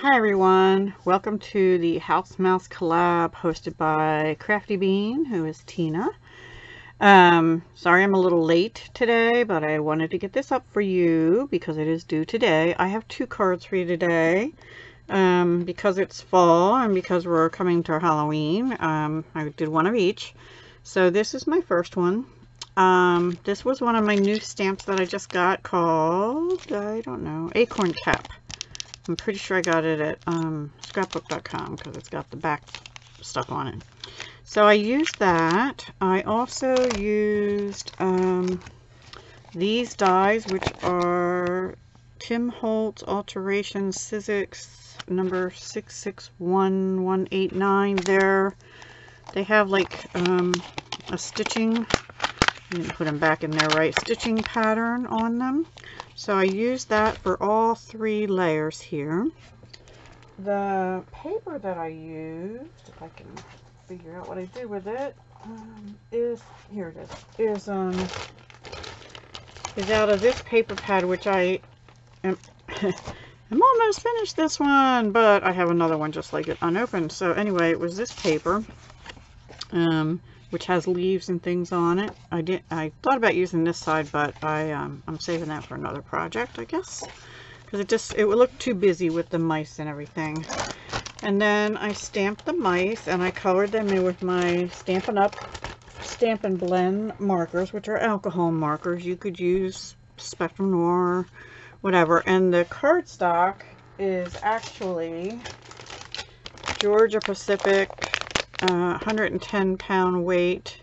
Hi everyone, welcome to the House Mouse collab hosted by Crafty Bean, who is Tina. Um, sorry I'm a little late today, but I wanted to get this up for you because it is due today. I have two cards for you today. Um, because it's fall and because we're coming to Halloween, um, I did one of each. So this is my first one. Um, this was one of my new stamps that I just got called, I don't know, Acorn Cap. I'm pretty sure I got it at um, scrapbook.com because it's got the back stuff on it. So I used that. I also used um, these dies, which are Tim Holtz Alteration Sizzix number 661189. They're, they have like um, a stitching, put them back in their right, stitching pattern on them. So I used that for all three layers here. The paper that I used, if I can figure out what I do with it, um, is here it is, is um is out of this paper pad, which I am I'm almost finished this one, but I have another one just like it unopened. So anyway, it was this paper. Um, which has leaves and things on it. I did. I thought about using this side, but I um, I'm saving that for another project, I guess, because it just it would look too busy with the mice and everything. And then I stamped the mice and I colored them in with my Stampin' Up! Stampin' Blend markers, which are alcohol markers. You could use Spectrum Noir, whatever. And the cardstock is actually Georgia Pacific uh, 110 pound weight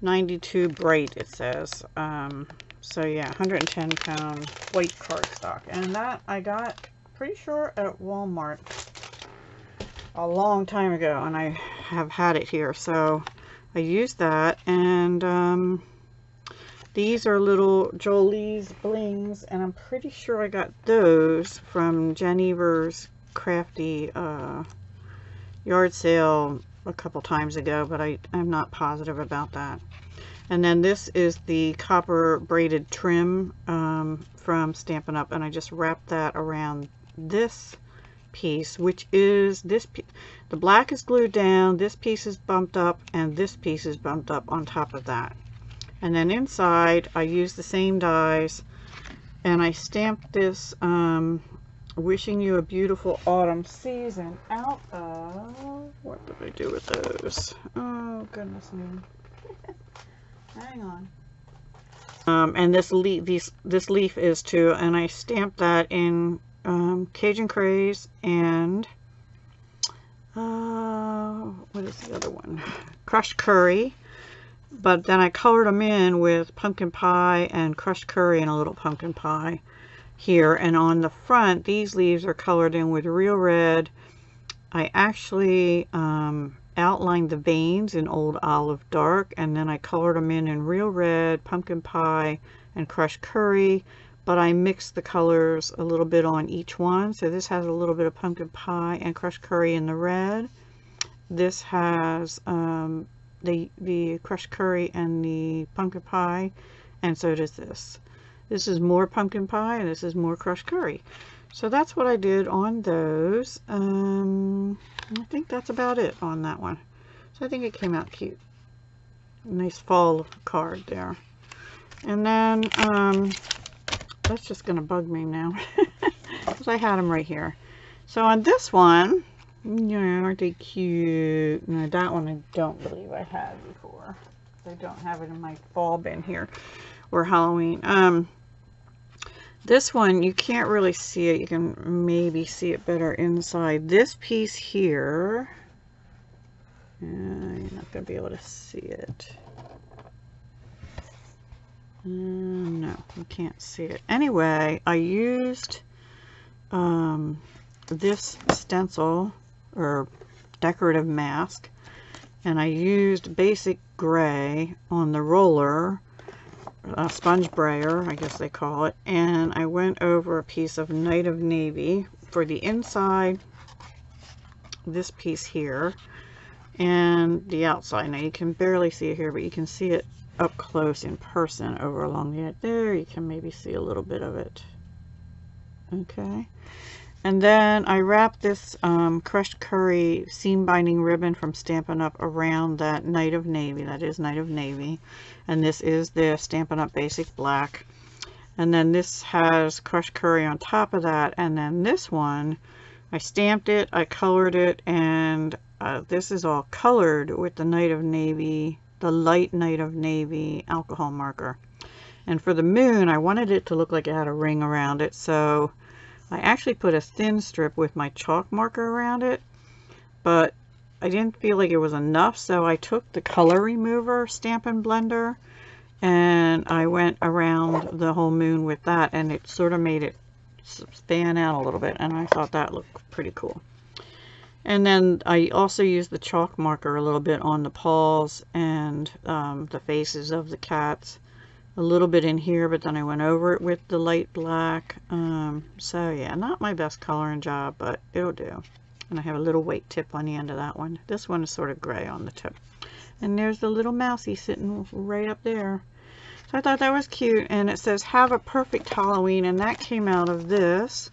92 bright it says. Um, so yeah 110 pound white cardstock and that I got pretty sure at Walmart a long time ago and I have had it here. So I used that and um, these are little Jolee's blings and I'm pretty sure I got those from Jennifer's crafty uh, yard sale a couple times ago, but I, I'm not positive about that. And then this is the copper braided trim um, from Stampin' Up! And I just wrapped that around this piece, which is this. The black is glued down, this piece is bumped up, and this piece is bumped up on top of that. And then inside, I used the same dies, and I stamped this um, wishing you a beautiful autumn season out of what did I do with those? Oh goodness me. Hang on. Um, and this leaf these this leaf is too and I stamped that in um, Cajun Craze and uh, what is the other one? Crushed curry. But then I colored them in with pumpkin pie and crushed curry and a little pumpkin pie here and on the front these leaves are colored in with real red. I actually um, outlined the veins in old olive dark and then I colored them in in real red pumpkin pie and crushed curry but I mixed the colors a little bit on each one. So this has a little bit of pumpkin pie and crushed curry in the red. This has um, the the crushed curry and the pumpkin pie and so does this this is more pumpkin pie and this is more crushed curry. So that's what I did on those. Um, I think that's about it on that one. So I think it came out cute. Nice fall card there. And then, um, that's just going to bug me now. Because I had them right here. So on this one, yeah, aren't they cute? No, that one I don't believe I had before. I don't have it in my fall bin here. Or Halloween. Um, this one, you can't really see it. You can maybe see it better inside. This piece here, uh, you're not going to be able to see it. Uh, no, you can't see it. Anyway, I used um, this stencil or decorative mask and I used basic gray on the roller a sponge brayer, I guess they call it, and I went over a piece of Night of Navy for the inside, this piece here, and the outside. Now you can barely see it here, but you can see it up close in person over along the edge there. You can maybe see a little bit of it. Okay. And then I wrapped this um, crushed curry seam binding ribbon from Stampin' Up around that Night of Navy. That is Night of Navy. And this is the Stampin' Up Basic Black. And then this has crushed curry on top of that. And then this one, I stamped it, I colored it, and uh, this is all colored with the Night of Navy, the light Night of Navy alcohol marker. And for the moon, I wanted it to look like it had a ring around it. So I actually put a thin strip with my chalk marker around it, but I didn't feel like it was enough, so I took the color remover Stampin' Blender and I went around the whole moon with that and it sort of made it stand out a little bit and I thought that looked pretty cool. And then I also used the chalk marker a little bit on the paws and um, the faces of the cats a little bit in here, but then I went over it with the light black. Um, so yeah, not my best coloring job, but it'll do. And I have a little weight tip on the end of that one. This one is sort of gray on the tip. And there's the little mousey sitting right up there. So I thought that was cute. And it says, have a perfect Halloween. And that came out of this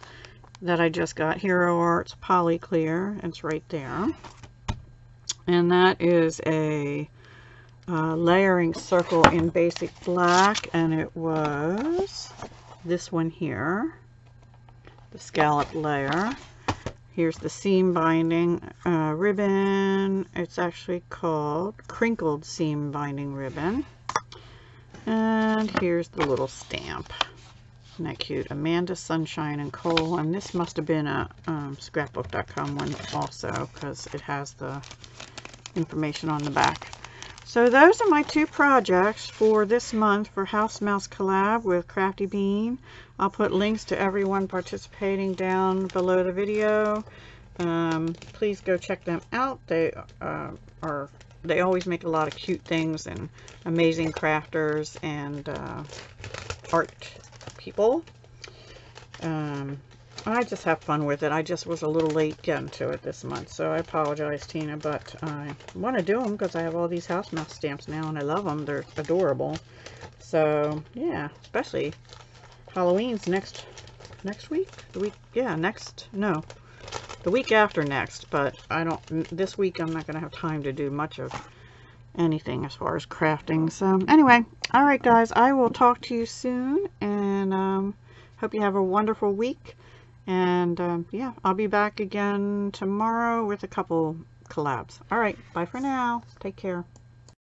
that I just got. Hero Arts Poly Clear. It's right there. And that is a uh, layering circle in basic black and it was this one here the scallop layer. Here's the seam binding uh, ribbon. It's actually called crinkled seam binding ribbon. And here's the little stamp. Isn't that cute? Amanda Sunshine and Cole. And this must have been a um, scrapbook.com one also because it has the information on the back so those are my two projects for this month for House Mouse Collab with Crafty Bean. I'll put links to everyone participating down below the video. Um, please go check them out. They uh, are they always make a lot of cute things and amazing crafters and uh, art people. Um, I just have fun with it. I just was a little late getting to it this month, so I apologize, Tina, but I want to do them because I have all these house mouse stamps now, and I love them. They're adorable. So, yeah, especially Halloween's next next week? The week, yeah, next, no, the week after next, but I don't, this week I'm not going to have time to do much of anything as far as crafting. So, anyway, all right, guys, I will talk to you soon, and um, hope you have a wonderful week. And um, yeah, I'll be back again tomorrow with a couple collabs. All right, bye for now. Take care.